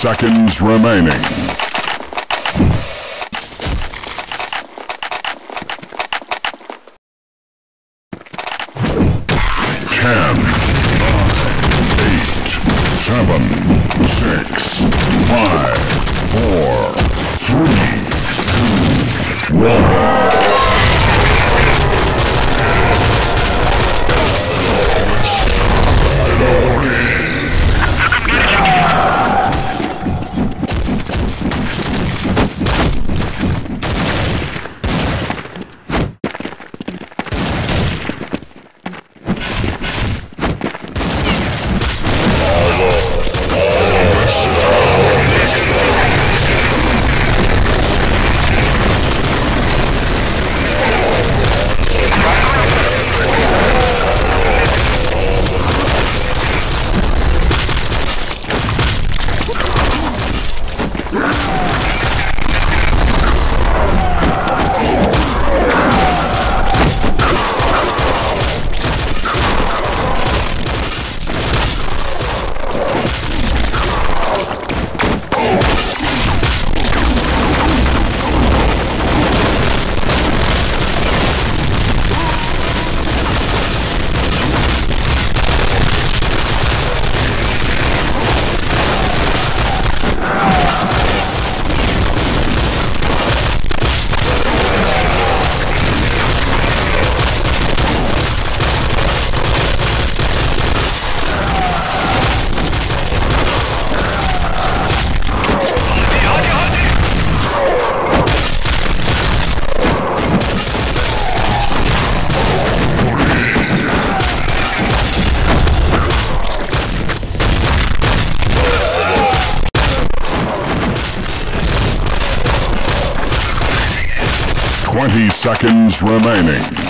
seconds remaining. Ten, nine, eight, seven, six, five, four, three, two, one. Twenty seconds remaining.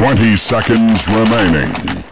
Twenty seconds remaining.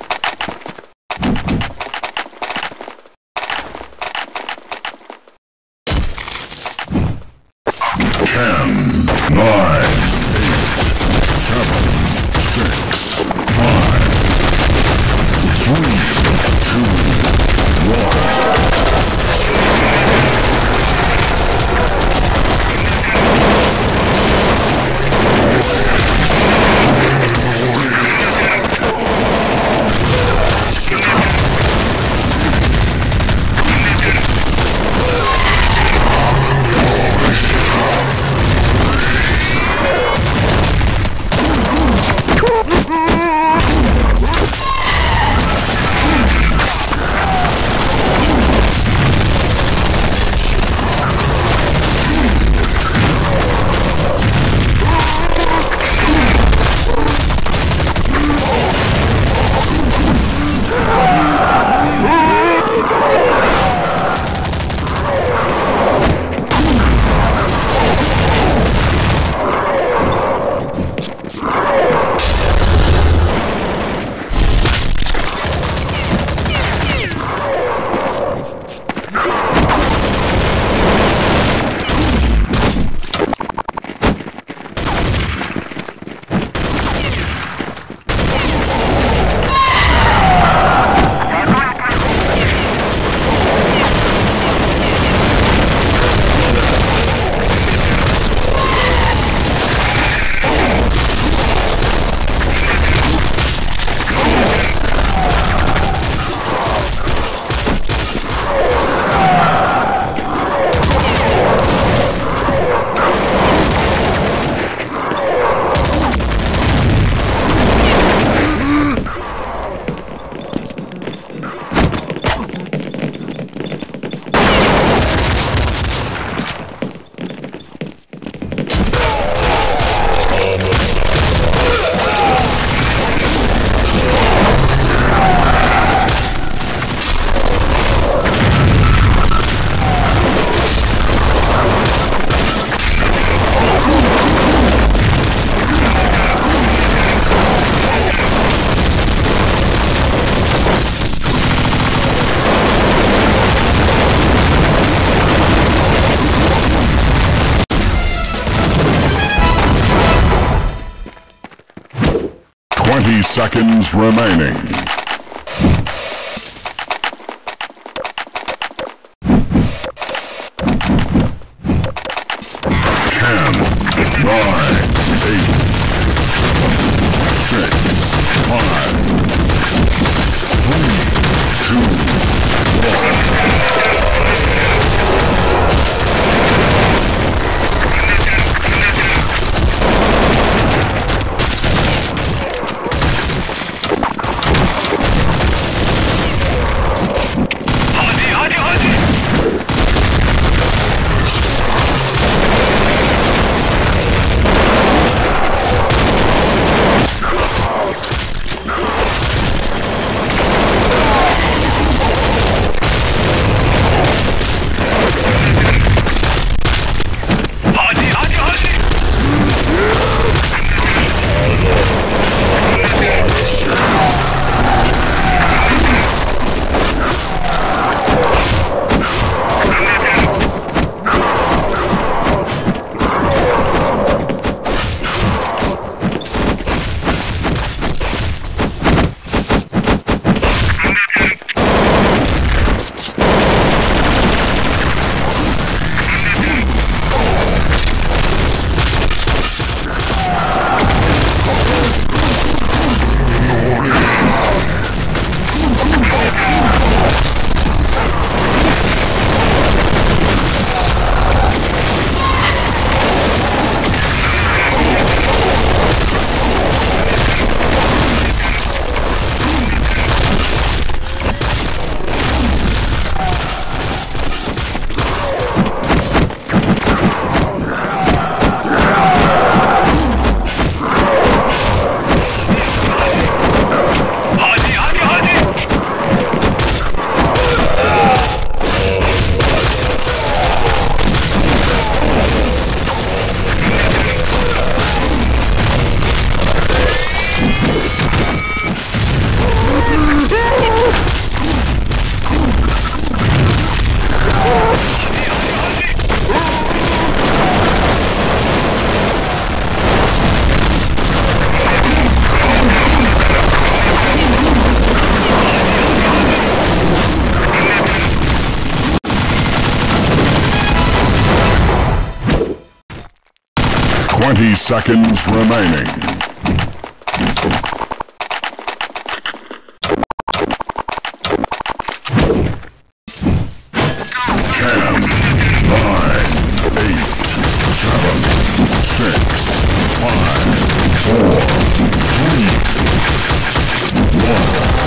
Seconds remaining. Ten, nine, eight, seven, six, five, three, two, one. seconds remaining. Ten, nine, eight, seven, six, five, four, three, one.